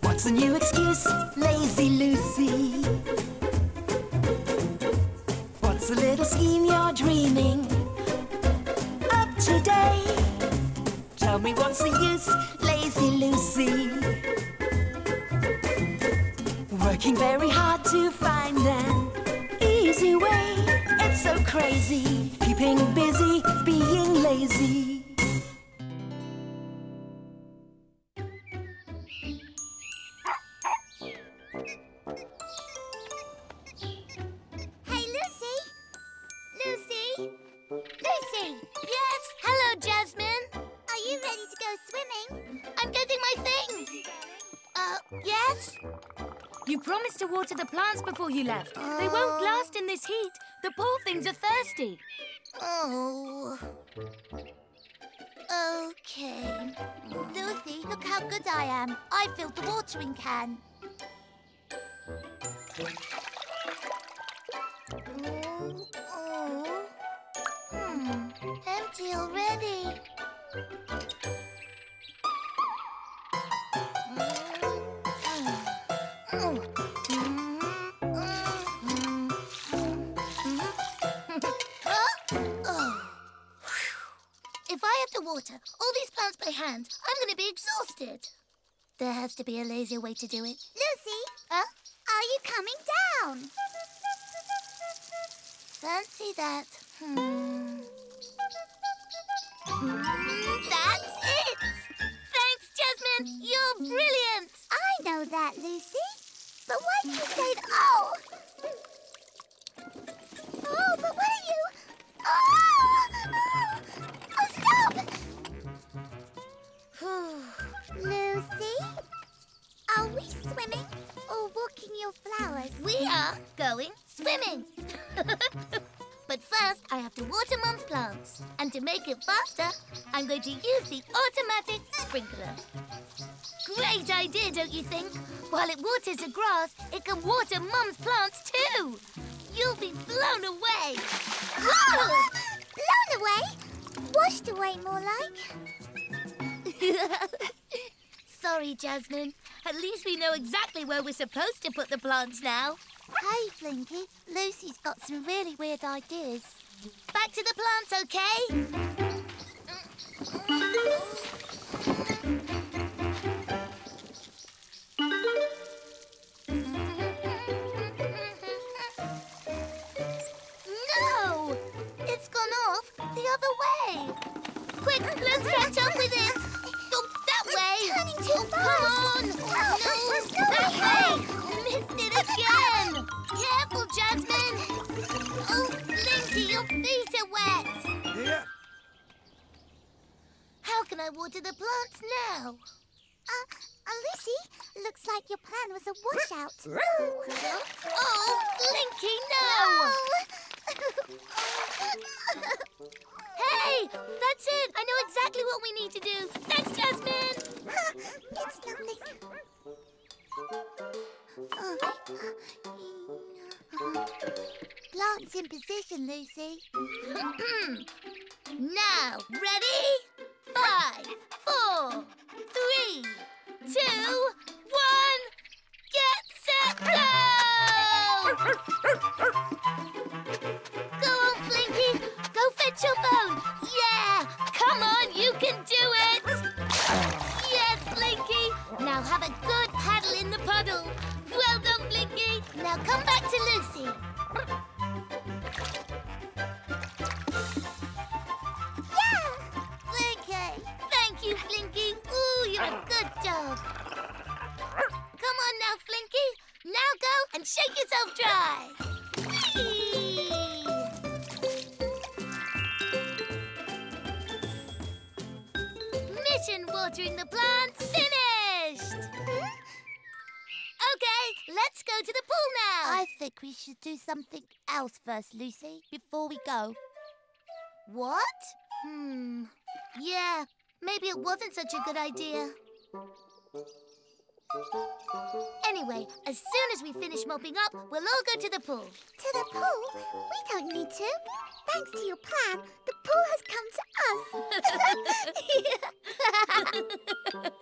What's the new excuse? Lazy Lucy. What's the little scheme you're dreaming up today? Tell me what's the use, Lazy Lucy? Working very hard to find an easy way. It's so crazy, keeping busy, being lazy. Lucy! Yes? Hello, Jasmine. Are you ready to go swimming? I'm getting my things. Uh, yes? You promised to water the plants before you left. They won't last in this heat. The poor things are thirsty. Oh. Okay. Lucy, look how good I am. I filled the watering can. Empty already. If I have to water all these plants by hand, I'm going to be exhausted. There has to be a lazier way to do it. Lucy? Huh? Are you coming down? Fancy that. Hmm. That's it! Thanks, Jasmine! You're brilliant! I know that, Lucy. But why do you say that? Oh! Oh, but what are you? Oh! Oh, stop! Lucy? Are we swimming or walking your flowers? We are going swimming. but first, I have to water Mum's plants. And to make it faster, I'm going to use the automatic sprinkler. Great idea, don't you think? While it waters the grass, it can water Mum's plants too. You'll be blown away. Whoa! blown away? Washed away, more like. Sorry, Jasmine. At least we know exactly where we're supposed to put the plants now. Hey, Flinky. Lucy's got some really weird ideas. Back to the plants, okay? No! It's gone off the other way. Quick, let's catch up with it. Oh, that way. turning too fast. Come on. No, can I water the plants now? Uh, uh, Lucy, looks like your plan was a washout. oh, Blinky, no! hey, that's it. I know exactly what we need to do. Thanks, Jasmine. it's lovely. Plants in position, Lucy. now, ready? Five, four, three, two, one. Get set, go! Go on, Flinky. Go fetch your phone. Yourself dry. Whee! Mission watering the plants finished! Okay, let's go to the pool now. I think we should do something else first, Lucy, before we go. What? Hmm. Yeah, maybe it wasn't such a good idea. Anyway, as soon as we finish mopping up, we'll all go to the pool. To the pool? We don't need to. Thanks to your plan, the pool has come to us.